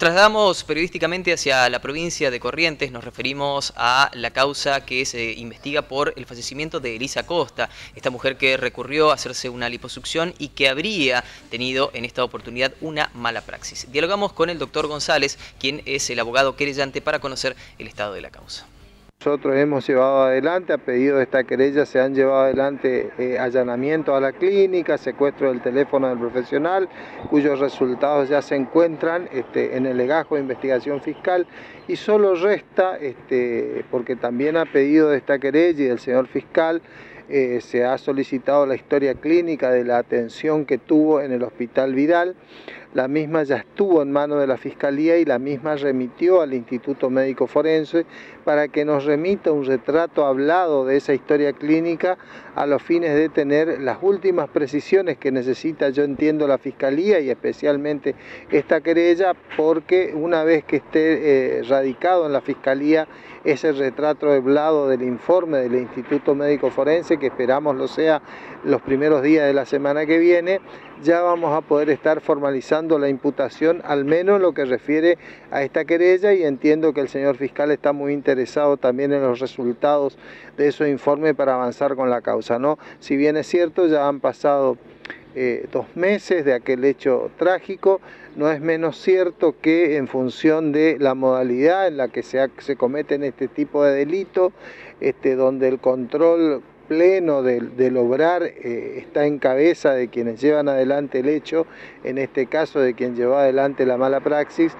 Trasladamos periodísticamente hacia la provincia de Corrientes, nos referimos a la causa que se investiga por el fallecimiento de Elisa Costa, esta mujer que recurrió a hacerse una liposucción y que habría tenido en esta oportunidad una mala praxis. Dialogamos con el doctor González, quien es el abogado querellante para conocer el estado de la causa. Nosotros hemos llevado adelante, a pedido de esta querella, se han llevado adelante eh, allanamientos a la clínica, secuestro del teléfono del profesional, cuyos resultados ya se encuentran este, en el legajo de investigación fiscal y solo resta, este, porque también ha pedido de esta querella y del señor fiscal, eh, se ha solicitado la historia clínica de la atención que tuvo en el Hospital Vidal. La misma ya estuvo en manos de la Fiscalía y la misma remitió al Instituto Médico Forense para que nos remita un retrato hablado de esa historia clínica a los fines de tener las últimas precisiones que necesita, yo entiendo, la Fiscalía y especialmente esta querella, porque una vez que esté eh, radicado en la Fiscalía ese retrato hablado del informe del Instituto Médico Forense, que esperamos lo sea los primeros días de la semana que viene, ya vamos a poder estar formalizando la imputación, al menos lo que refiere a esta querella, y entiendo que el señor fiscal está muy interesado también en los resultados de esos informes para avanzar con la causa. ¿no? Si bien es cierto, ya han pasado eh, dos meses de aquel hecho trágico, no es menos cierto que en función de la modalidad en la que se, se cometen este tipo de delitos, este, donde el control pleno del, obrar eh, está en cabeza de quienes llevan adelante el hecho, en este caso de quien llevó adelante la mala praxis,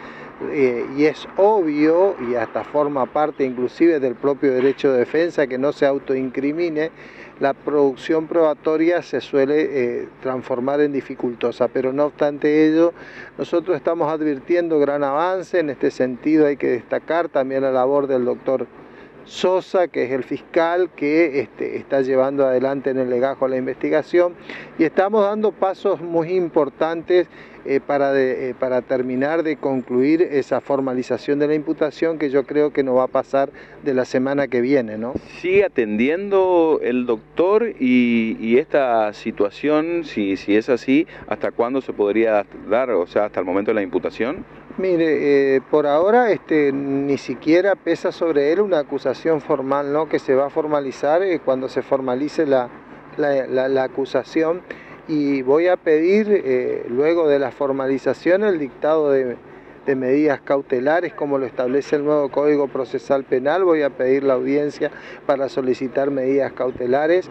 eh, y es obvio, y hasta forma parte inclusive del propio derecho de defensa, que no se autoincrimine, la producción probatoria se suele eh, transformar en dificultosa, pero no obstante ello, nosotros estamos advirtiendo gran avance, en este sentido hay que destacar también la labor del doctor Sosa, que es el fiscal que este, está llevando adelante en el legajo la investigación y estamos dando pasos muy importantes eh, para, eh, para terminar de concluir esa formalización de la imputación que yo creo que no va a pasar de la semana que viene. ¿no? ¿Sigue atendiendo el doctor y, esta situación, si, si es así, hasta cuándo se podría dar, o sea, hasta el momento de la imputación? Mire, eh, por ahora este, ni siquiera pesa sobre él una acusación formal, ¿no? que se va a formalizar cuando se formalice la, la acusación y voy a pedir, eh, luego de la formalización, el dictado de, medidas cautelares, como lo establece el nuevo Código Procesal Penal. Voy a pedir la audiencia para solicitar medidas cautelares